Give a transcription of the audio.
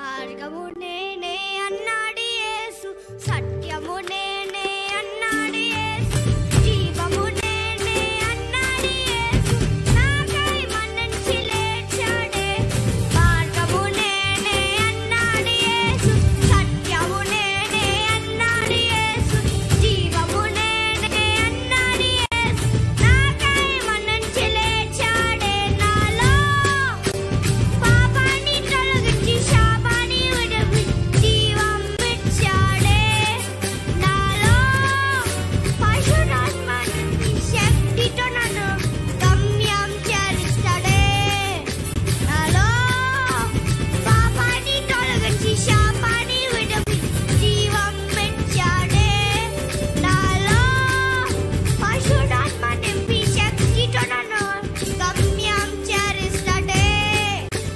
Marga Bune